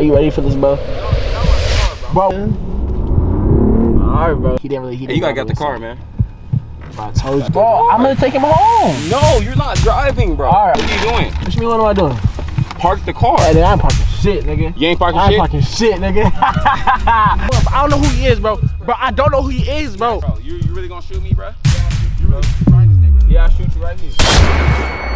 Are you ready for this, bro? Bro. Alright, bro. He didn't really. He didn't Hey, you gotta get the car, man. Bro, I told you. Bro, I'm gonna take him home. No, you're not driving, bro. All right. What are you doing? What you mean? What am I doing? Park the car. Hey, then I'm parking shit, nigga. You ain't parking I ain't shit? parking shit, nigga. Bro, I don't know who he is, bro. Bro, I don't know who he is, bro. Bro, you, you really gonna shoot me, bro? You really trying to stay with me? Yeah, I'll shoot you right here.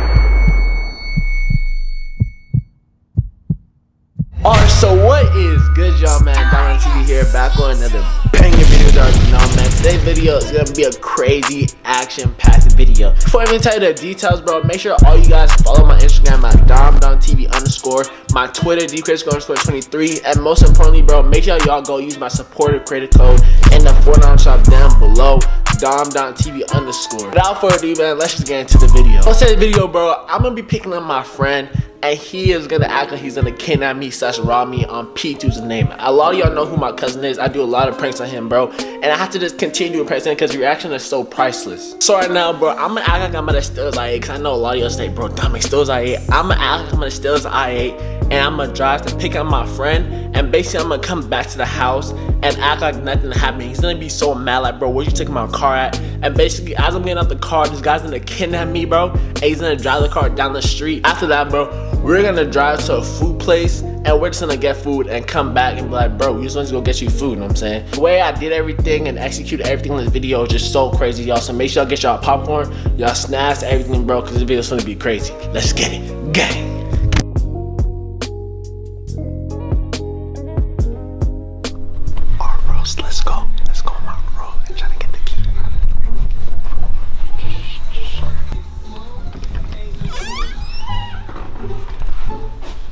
Alright, so what is good, y'all, man? DomDom TV here, back on another banger video, y'all man. Today's video is gonna be a crazy action-packed video. Before I even tell you the details, bro, make sure all you guys follow my Instagram at DomDomTV underscore, my Twitter, DCrazy underscore 23, and most importantly, bro, make sure y'all go use my supporter credit code in the Fortnite shop down below. Dom.tv underscore. Without further ado, man, let's just get into the video. Say the video, bro. I'm gonna be picking up my friend, and he is gonna act like he's gonna kidnap me slash rob me on P2's name. A lot of y'all know who my cousin is. I do a lot of pranks on him, bro. And I have to just continue to pranks him because reaction is so priceless. So right now, bro, I'm gonna act like I'm gonna steal his i8, because I know a lot of y'all say, bro, Dominic steal his i8. I'm gonna act like I'm gonna steal his i8, and I'm gonna drive to pick up my friend, and basically I'm gonna come back to the house and act like nothing happened. He's gonna be so mad, like, bro, where you taking my car at? And basically, as I'm getting out the car, this guy's gonna kidnap me, bro. And he's gonna drive the car down the street. After that, bro, we're gonna drive to a food place and we're just gonna get food and come back and be like, bro, we just want to go get you food, you know what I'm saying? The way I did everything and executed everything in this video is just so crazy, y'all. So make sure y'all get y'all popcorn, y'all snacks, everything, bro, because this video's gonna be crazy. Let's get it. Gang. Alright, go. Let's go on my road and try to get the key.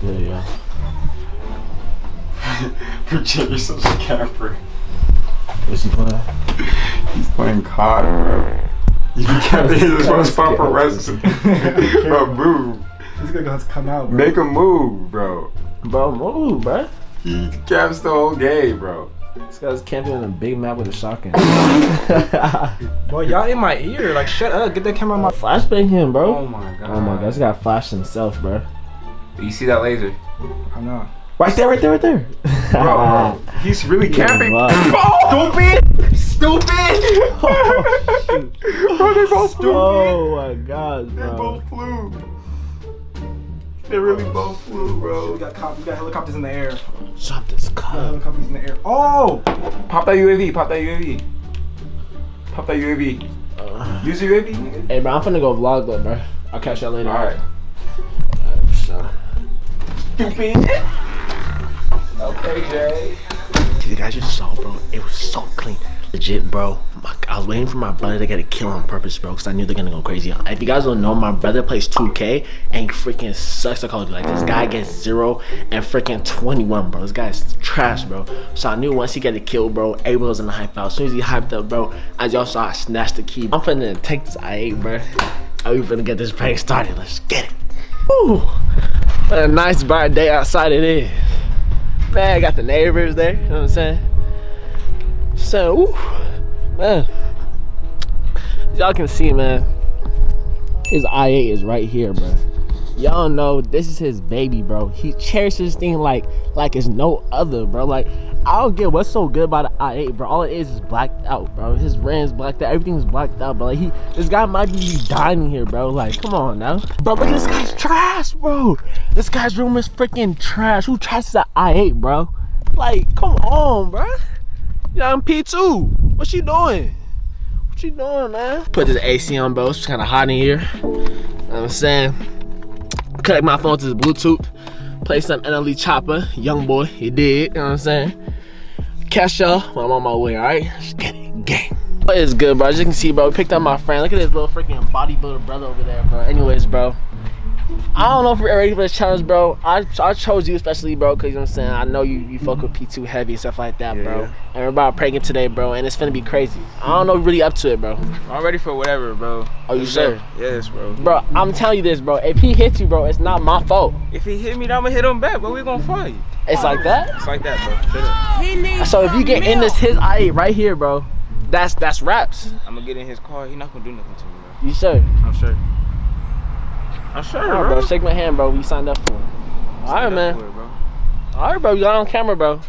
Yeah, yeah. Virginia, you're such a camper. What's he playing? He's playing COD, bro. You can't be this one's paparazzi. bro, move. He's gonna to come out, bro. Make a move, bro. Bro, move, bro. He caps the whole game, bro. This guy's camping on a big map with a shotgun. Boy, y'all in my ear. Like, shut up. Get that camera on my. Flashbang him, bro. Oh my god. Oh my god, this guy flashed himself, bro. You see that laser? I know. Right there, right there, right there. Bro, bro. He's really camping. Oh, stupid! Stupid! bro, they both flew. Oh my god, They bro. both flew. They really both flew, oh, bro. We got, cop- we got helicopters in the air. Drop this We cup. helicopters in the air. Oh! Pop that UAV, pop that UAV. Pop that UAV. Uh, Use your UAV, nigga. Hey, bro, I'm finna go vlog though, bro. I'll catch y'all later. Alright. Alright, so. Stupid. Okay, Jay. You guys just saw, bro. It was so clean. Legit, bro. I was waiting for my brother to get a kill on purpose, bro, because I knew they're gonna go crazy. If you guys don't know, my brother plays 2K and freaking sucks at Call of Duty. Like, this guy gets zero and freaking 21, bro. This guy's trash, bro. So I knew once he get a kill, bro, everyone was in the hype out. As soon as he hyped up, bro, as y'all saw, I snatched the key. I'm finna take this i8, bro. Are we finna get this prank started? Let's get it. Woo! What a nice bright day outside it is. Man, I got the neighbors there, you know what I'm saying? So, woo, man. Y'all can see, man. His i8 is right here, bro. Y'all know this is his baby, bro. He cherishes this thing like like it's no other, bro. Like I don't get what's so good about the i8, bro. All it is is blacked out, bro. His RAM's blacked out. Everything's blacked out, bro. Like he, this guy might be dying here, bro. Like, come on now, bro. Look at this guy's trash, bro. This guy's room is freaking trash. Who trashes the i8, bro? Like, come on, bro. Young P2, what you doing? What you doing, man? Put this AC on, bro. It's kind of hot in here. You know what I'm saying? Connect my phone to the Bluetooth. Play some NLE Choppa. Young boy, he did. You know what I'm saying? Catch y'all when I'm on my way, alright? Let's get it, gang. What is good, bro? As you can see, bro, we picked up my friend. Look at this little freaking bodybuilder brother over there, bro. Anyways, bro. I don't know if we're ready for this challenge, bro. I, I chose you especially, bro, because you know what I'm saying. I know you, you fuck mm-hmm. with P2 heavy and stuff like that, Yeah, bro. yeah. And we're about pranking today, bro, and it's finna be crazy. I don't know if you're really up to it, bro. I'm ready for whatever, bro. Are you Let's sure? Yes, bro. Bro, I'm telling you this, bro. If he hits you, bro, it's not my fault. If he hit me, then I'm gonna hit him back, but we gonna fight. It's like that. It's like that, bro. Shut up. So if you get in this his eye right here, bro, that's that's raps. I'm gonna get in his car. He not gonna do nothing to me, bro. You sure? I'm sure. I'm sure, All right, bro. Shake my hand, bro. We signed up for it. All right, man. it, bro. All right, bro. You got on camera, bro.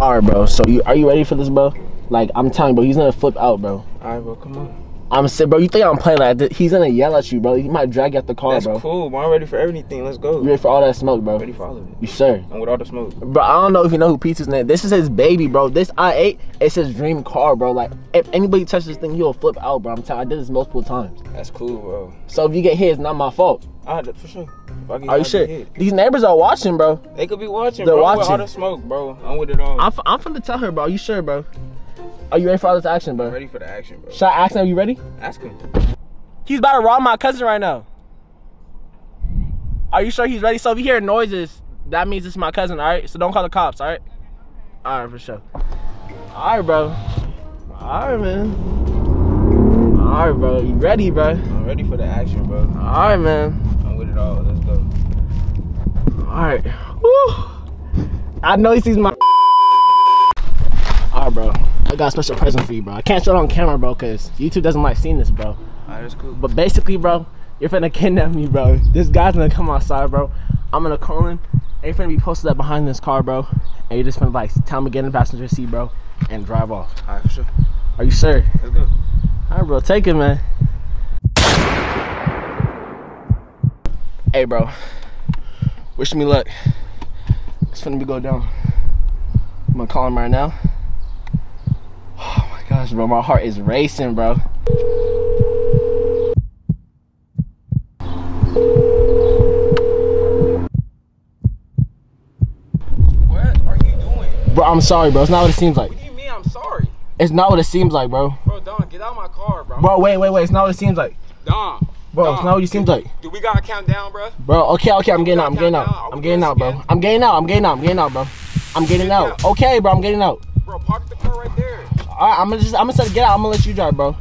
All right, bro. So, you are you ready for this, bro? Like, I'm telling you, bro. He's gonna flip out, bro. Alright, bro, come on. I'm saying, bro. You think I'm playing like this? He's gonna yell at you, bro. He might drag you out the car, bro. That's bro. cool, bro. I'm ready for everything. Let's go. You ready for all that smoke, bro? ready for all of it. You sure? And with all the smoke. Bro, I don't know if you know who Pizza's name. This is his baby, bro. This I8, it's his dream car, bro. Like, if anybody touches this thing, he'll flip out, bro. I'm telling you, I did this multiple times. That's cool, bro. So if you get hit, it's not my fault. Alright, for sure. Get, Are you sure? These neighbors are watching, bro. They could be watching, They're bro. I'm with all the smoke, bro. I'm with it all. I'm, I'm finna tell her, bro. You sure, bro? Are you ready for all this action, bro? I'm ready for the action, bro. Should I ask him, are you ready? Ask him. He's about to rob my cousin right now. Are you sure he's ready? So if you hear noises, that means it's my cousin, alright? So don't call the cops, alright? Alright, for sure. Alright, bro. Alright, man. Alright, bro. You ready, bro? I'm ready for the action, bro. Alright, man. I'm with it all. Let's go. Alright. Woo. I know he sees my. I got a special present for you, bro. I can't show it on camera, bro, because YouTube doesn't like seeing this, bro. Alright, that's cool. But basically, bro, you're finna kidnap me, bro. This guy's gonna come outside, bro. I'm gonna call him. And you're finna be posted up behind this car, bro. And you're just finna like tell him to get in the passenger seat, bro, and drive off. Alright, for sure. Are you sure? Let's go. Alright, bro, take it, man. Hey, bro. Wish me luck. It's finna be go down. I'm gonna call him right now. My gosh, bro, my heart is racing, bro. What are you doing? Bro, I'm sorry, bro. It's not what it seems like. What do you mean I'm sorry? It's not what it seems like, bro. Bro, Dom, get out of my car, bro. Bro, wait, wait, wait. It's not what it seems like. Dom. Bro, it's not what it seems like. Do we gotta count down, bro? Bro, okay, okay, I'm getting out. I'm getting out. I'm getting out, bro. I'm getting out. I'm getting out. I'm getting out, bro. I'm getting Get out. out. Okay, bro. I'm getting out. All right, I'm gonna just, I'm gonna say get out. I'm gonna let you drive, bro.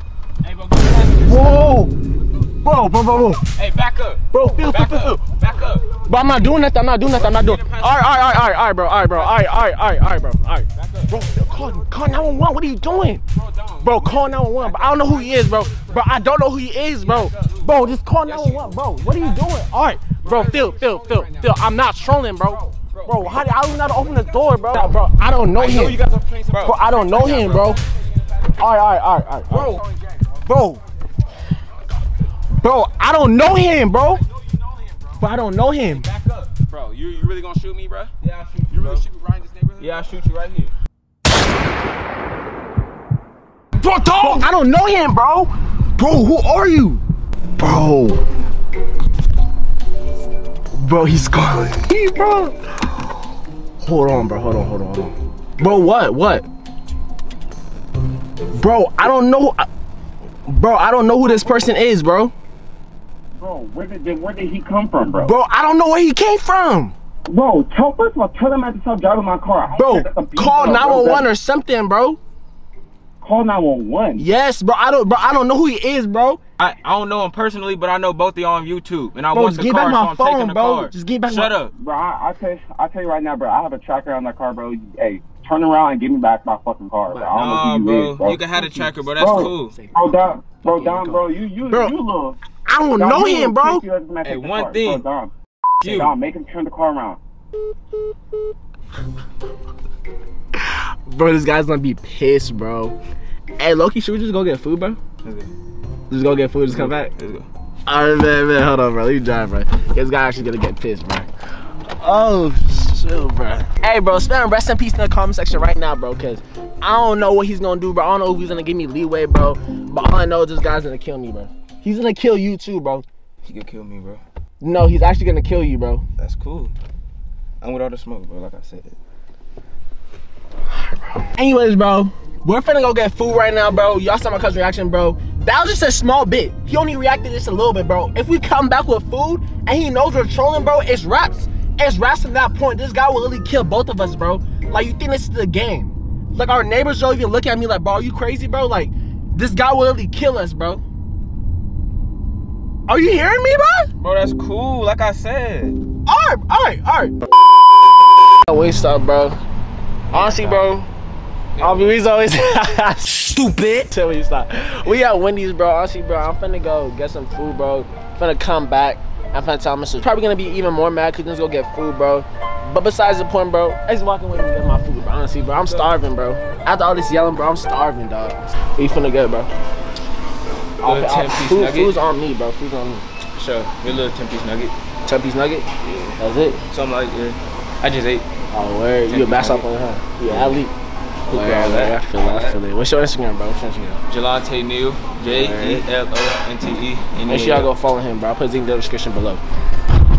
Hey, bro, go back. Whoa, bro, bro, bro, bro, Hey, back up. bro. Feel, feel, Back feel, feel. up. Back up. Bro, I'm not doing nothing. I'm not doing nothing. I'm not doing. All right, all right, all right, all right, all right, bro. All right, bro. All right, all right, all right, all right, bro. All right. Back up. Bro, call, call 911. What are you doing? Bro, Dom. Bro, call 911. But I don't know who he is, bro. Bro, I don't know who he is, bro. Bro, just call 911, bro. What are you doing? All right, bro. Phil, Phil, Phil, Phil. I'm not trolling, bro. Bro, how do I don't know how to open the door, bro? Bro, I don't know I know you him. guys are playing some Bro, I don't know him, bro. All right, all right, all right, all right. Bro, bro, bro, I don't know him, bro. know you know him, bro. But I don't know him. Back up. Bro, you, you really gonna shoot me, bro? Yeah, I'll shoot you. You really shoot me right in this neighborhood? Yeah, I'll shoot you right here. Bro, dog, I don't know him, bro. Bro, who are you? Bro. Bro, he's calling me, bro. Hold on, bro. Hold on, hold on, hold on. Bro, what? What? Bro, I don't know. I- Bro, I don't know who this person is, bro. Bro, where did, where did he come from, bro? Bro, I don't know where he came from. Bro, tell first of all, tell him I had to stop driving my car. Bro, that's a beat call 911 or something, bro. Call 911. Yes, bro. I don't, bro. I don't know who he is, bro. I, I don't know him personally, but I know both of y'all on YouTube. And I Bro, want the give car, back my so I'm phone, taking the bro. car. Just get back Shut my- up. Bro, I, I tell you, I tell you right now, bro. I have a tracker on that car, bro. Hey, turn around and give me back my fucking car, bro. I don't Nah, know who you bro. is, bro. You can have a tracker, bro. That's Bro, cool. Bro, Dom, bro, Dom, bro, you, you, Bro, you little. I don't Dom, know you him, bro. kid, you have to make Hey, one car. thing. Bro, Dom, You. Dom, make him turn the car around. Bro, this guy's gonna be pissed, bro. Hey, Loki, should we just go get food, bro? Let's go. Just go get food, just come back. Let's go. Alright, man, man, hold on, bro. Let me drive, bro. This guy actually gonna get pissed, bro. Oh, chill, bro. Hey, bro, spam rest in peace in the comment section right now, bro, because I don't know what he's gonna do, bro. I don't know if he's gonna give me leeway, bro. But all I know is this guy's gonna kill me, bro. He's gonna kill you too, bro. He could kill me, bro. No, he's actually gonna kill you, bro. That's cool. I'm with all the smoke, bro. Like I said. Anyways, bro, we're finna go get food right now, bro. Y'all saw my cousin's reaction, bro. That was just a small bit. He only reacted just a little bit, bro. If we come back with food and he knows we're trolling, bro, it's raps. It's raps to that point. This guy will really kill both of us, bro. Like, you think this is the game? Like, our neighbors don't even look at me like, bro, are you crazy, bro? Like, this guy will really kill us, bro. Are you hearing me, bro? Bro, that's cool. Like I said. Alright, alright, alright. Wait, stop, bro. Honestly, bro, but we's always stupid. Tell me stop. We at Wendy's, bro. Honestly, bro, I'm finna go get some food, bro. Finna come back. I'm finna tell Mr. Probably gonna be even more mad because let's go get food, bro. But besides the point, bro, I just walking away to get my food, bro. Honestly, bro, I'm starving, bro. After all this yelling, bro, I'm starving, dog. What you finna get, bro? Little Okay, 10 piece food, nugget. Food's on me, bro. Food's on me. Sure. Your little 10 piece nugget. Ten piece nugget? Yeah. That's it. Something like yeah. I just ate. Oh, where? You a 10 bass piece up on her? You an athlete? Word, Yeah, word. I feel it. I feel it. What's your Instagram, bro? What's your Instagram? Jelonte Neal. J E L O N T E. Make sure y'all go follow him, bro. I'll put his link in the description below.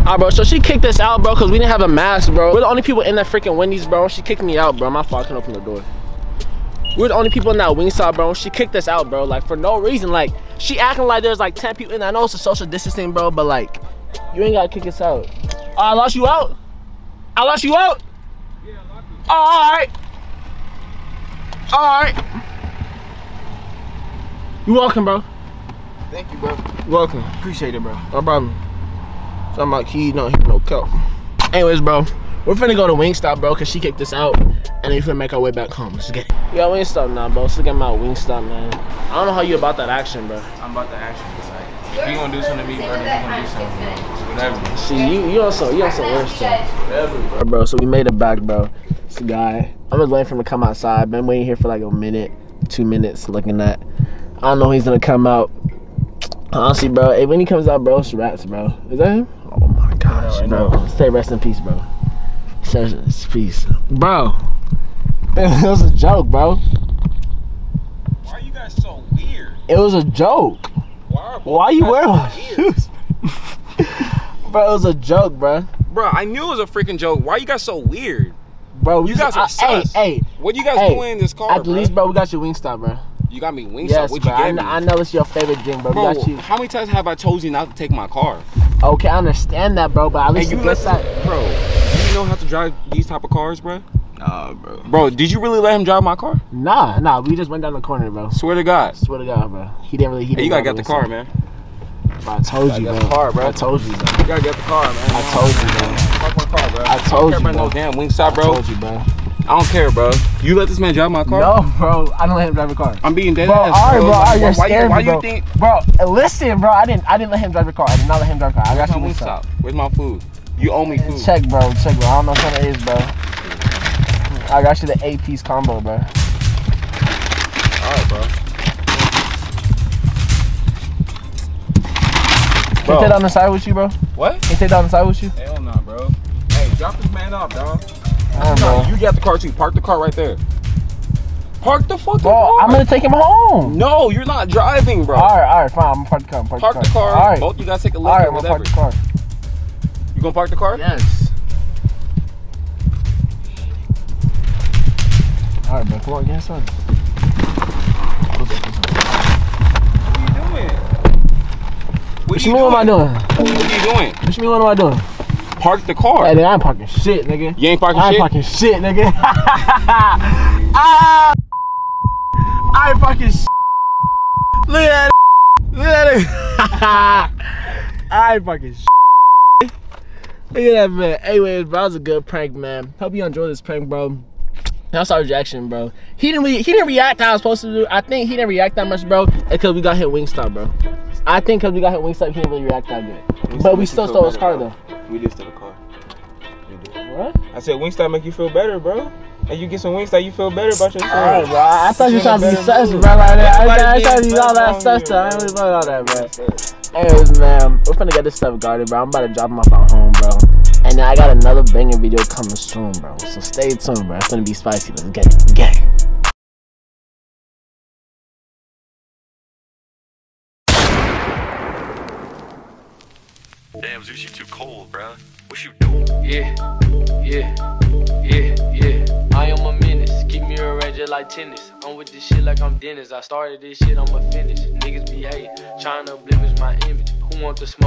Alright, bro. So she kicked us out, bro, because we didn't have a mask, bro. We're the only people in that freaking Wendy's, bro. She kicked me out, bro. My fault. I couldn't open the door. We're the only people in that Wingstop, bro. She kicked us out, bro. Like for no reason. Like she acting like there's like 10 people in. there. I know it's a social distancing, bro, but like you ain't gotta kick us out. Oh, I lost you out. I lost you out. Oh, all right. All right. You welcome, bro. Thank you, bro. You welcome. Appreciate it, bro. No problem. Talking about key, no, he no kelp. Anyways, bro, we're finna go to Wingstop, bro, cause she kicked us out, and then we finna make our way back home. Let's get it. Yeah, Wingstop now, bro. Let's look at my Wingstop, man. I don't know how you about that action, bro. I'm about to action. It's like, if you gonna do something to me, brother, you gonna do something, bro. It's whatever. See, you you also you also worse stuff. Whatever, bro. Bro, so we made it back, bro. This guy, I'm just waiting for him to come outside. Been waiting here for like a minute, two minutes, looking at. I don't know he's gonna come out. Honestly, bro, hey, when he comes out, bro, it's rats, bro. Is that him? Oh my gosh, I bro. know. Stay rest in peace, bro. Stay rest in peace, bro. It was a joke, bro. Why are you guys so weird? It was a joke. Why? Why you wearing my shoes? bro, it was a joke, bro. Bro, I knew it was a freaking joke. Why you guys so weird? Bro, we You guys are I- sus. Hey, hey, What you guys Hey, doing in this car, at bro? least, bro, we got your Wingstop, bro. You got me wings Yes, What bro. you I, me? I know it's your favorite drink, bro. Bro, we got you. how many times have I told you not to take my car? Okay, I understand that, bro, but at least you the let good bro. You know how to drive these type of cars, bro? Nah, bro. Bro, did you really let him drive my car? Nah, nah, we just went down the corner, bro. Swear to God. Swear to God, bro. He didn't really. He Hey, didn't you gotta get the Wingstop. car, man. Bro, I told you, Gotta bro. car, bro. I told you, bro. You gotta get the car, man. I told you, bro. Fuck my car, bro. I told don't you, care about bro. no damn Wingstop, I bro. told you, bro. I don't care, bro. You let this man drive my car? No, bro. I don't let him drive the car. I'm being dead Bro, ass, all right, bro. All right, Why- you're why, scaring why me, bro. you think? Bro, listen, bro. I didn't. I didn't let him drive the car. I did not let him drive the car. I got Where's you my Wingstop. Wingstop? Where's my food? You owe me food. Check, bro. Check, bro. I don't know what it is, bro. I got you the eight piece combo, bro. All right, bro. Can you take that on the side with you, bro? Can What? you take that on the side with you? Hell no, bro. Hey, drop this man off, dog. I don't No, know. you got the car too. Park the car right there. Park the fucking Bro, car. I'm gonna take him home. No, you're not driving, bro. All right, all right, fine. I'm gonna park the car. I'm gonna Park the car. All right, Both you guys take a look right. at I'm gonna park the car. You gonna park the car? Yes. All right, bro. Come on, get inside. What are you doing? What, What you mean? What am I doing? What are you doing? What you mean? What am I doing? Park the car. Hey, nigga, I ain't parking shit, nigga. You ain't parking shit. I ain't parking shit, nigga. ah, I ain't parking shit. Look at that. Look at that. I ain't parking shit. Look at that, man. Anyways, bro, that was a good prank, man. Hope you enjoyed this prank, bro. That's our reaction, bro. He didn't really, he didn't react how I was supposed to do. I think he didn't react that much, bro, because we got hit Wingstop, bro. I think because we got hit Wingstop, he didn't really react that good. But we still stole his car, though. We did steal the car. We did. What? I said Wingstop make you feel better, bro. And you get some Wingstop, you feel better about yourself. Alright, bro. I thought you were trying to be sus, bro. Like that. I, I, I to being all that sus stuff. I ain't really about all that, bro. Anyways, man, we're finna get this stuff guarded, bro. I'm about to drop him off at home, bro. And then I got another banging video coming soon, bro. So stay tuned, bro. It's gonna be spicy. Let's get it. Get it. Damn, Zeus, you too cold, bruh. What you doing? Yeah, yeah, yeah, yeah. I am a menace. Keep me a ranger like tennis. I'm with this shit like I'm Dennis. I started this shit, I'ma finish. Niggas behave, trying to blemish my image. Who want the smoke?